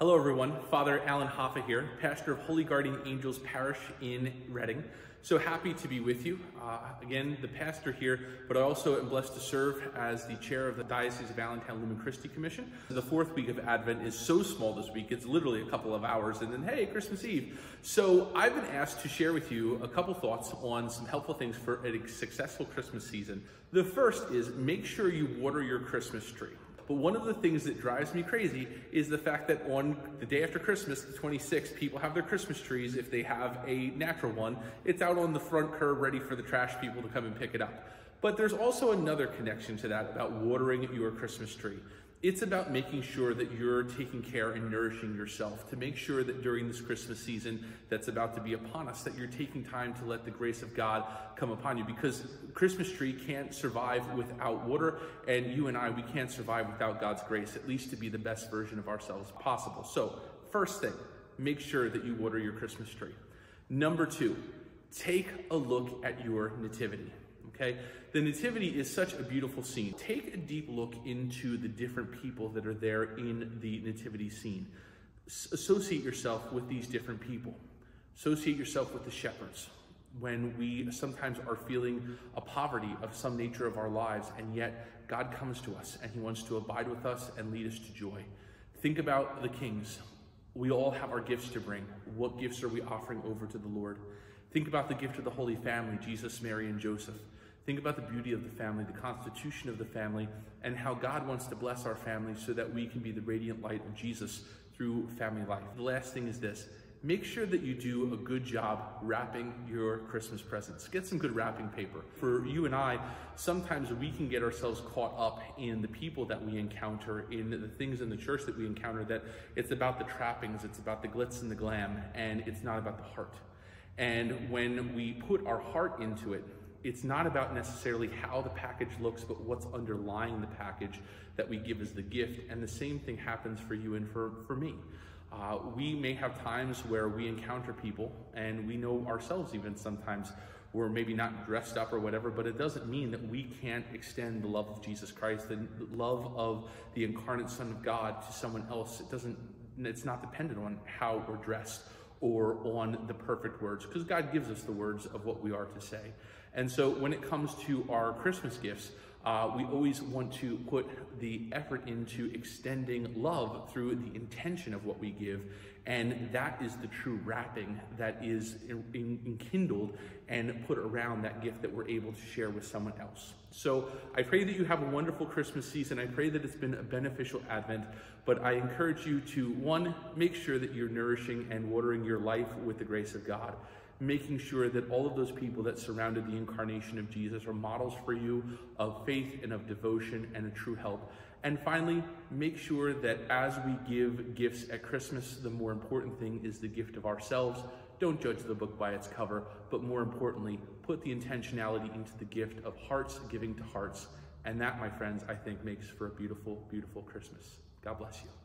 Hello, everyone. Father Alan Hoffa here, pastor of Holy Guardian Angels Parish in Reading. So happy to be with you. Uh, again, the pastor here, but I also am blessed to serve as the chair of the Diocese of Allentown Lumen Christi Commission. The fourth week of Advent is so small this week, it's literally a couple of hours, and then hey, Christmas Eve. So I've been asked to share with you a couple thoughts on some helpful things for a successful Christmas season. The first is make sure you water your Christmas tree. But one of the things that drives me crazy is the fact that on the day after Christmas, the 26th, people have their Christmas trees. If they have a natural one, it's out on the front curb ready for the trash people to come and pick it up. But there's also another connection to that about watering your Christmas tree. It's about making sure that you're taking care and nourishing yourself to make sure that during this Christmas season that's about to be upon us, that you're taking time to let the grace of God come upon you because Christmas tree can't survive without water and you and I, we can't survive without God's grace, at least to be the best version of ourselves possible. So first thing, make sure that you water your Christmas tree. Number two, take a look at your nativity okay? The Nativity is such a beautiful scene. Take a deep look into the different people that are there in the Nativity scene. S associate yourself with these different people. Associate yourself with the shepherds. When we sometimes are feeling a poverty of some nature of our lives, and yet God comes to us and He wants to abide with us and lead us to joy. Think about the kings. We all have our gifts to bring. What gifts are we offering over to the Lord? Think about the gift of the Holy Family, Jesus, Mary, and Joseph. Think about the beauty of the family, the constitution of the family, and how God wants to bless our family so that we can be the radiant light of Jesus through family life. The last thing is this make sure that you do a good job wrapping your Christmas presents. Get some good wrapping paper. For you and I, sometimes we can get ourselves caught up in the people that we encounter, in the things in the church that we encounter, that it's about the trappings, it's about the glitz and the glam, and it's not about the heart. And when we put our heart into it, it's not about necessarily how the package looks, but what's underlying the package that we give as the gift. And the same thing happens for you and for, for me. Uh, we may have times where we encounter people and we know ourselves even sometimes we're maybe not dressed up or whatever, but it doesn't mean that we can't extend the love of Jesus Christ, the love of the incarnate Son of God to someone else. It doesn't, it's not dependent on how we're dressed or on the perfect words, because God gives us the words of what we are to say. And so when it comes to our Christmas gifts, uh, we always want to put the effort into extending love through the intention of what we give. And that is the true wrapping that is enkindled and put around that gift that we're able to share with someone else. So I pray that you have a wonderful Christmas season. I pray that it's been a beneficial Advent. But I encourage you to, one, make sure that you're nourishing and watering your life with the grace of God making sure that all of those people that surrounded the incarnation of Jesus are models for you of faith and of devotion and a true help. And finally, make sure that as we give gifts at Christmas, the more important thing is the gift of ourselves. Don't judge the book by its cover, but more importantly, put the intentionality into the gift of hearts giving to hearts. And that, my friends, I think makes for a beautiful, beautiful Christmas. God bless you.